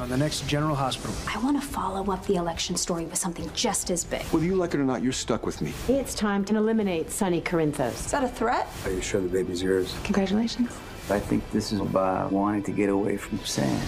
on the next General Hospital. I want to follow up the election story with something just as big. Whether you like it or not, you're stuck with me. It's time to eliminate Sonny Corinthos. Is that a threat? Are you sure the baby's yours? Congratulations. I think this is about wanting to get away from Sam.